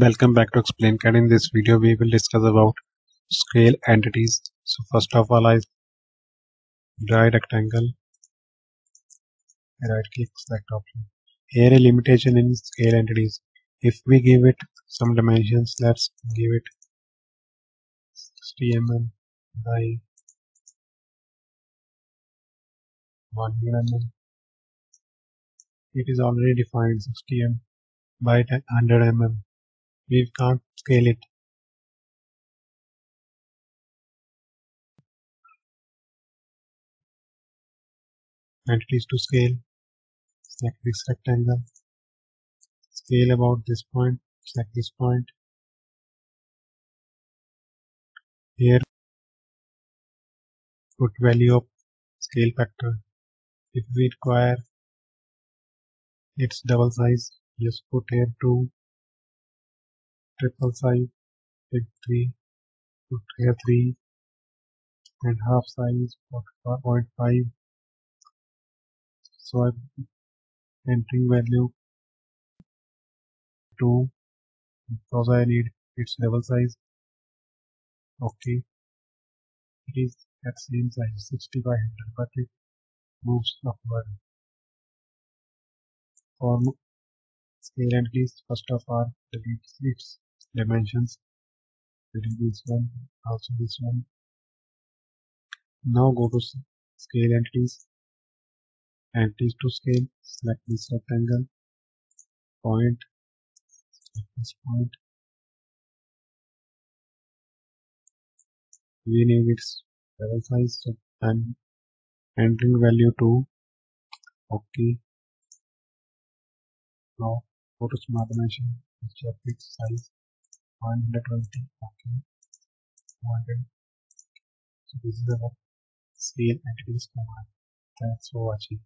Welcome back to Explain CAD. In this video, we will discuss about scale entities. So first of all, I draw a rectangle, right click select option. Here a limitation in scale entities. If we give it some dimensions, let's give it 60 mm by 100 mm. It is already defined 60 mm by 100 mm we can't scale it. Entities to scale. Select this rectangle. Scale about this point. Select this point. Here. Put value of scale factor. If we require its double size just put here 2 triple size big 3 put here 3 and half size 0.5 so I'm entering value 2 because I need its double size. Okay. It is at same size 60 by 100, but it moves upward. For scale entities first of all delete its dimensions. This one also this one. Now go to scale entities. Entities to scale select this rectangle. Point. This point. Need its level size and entering value to okay now go to smart dimension check its size 120 okay. 100 so this is our scale entities command thanks for watching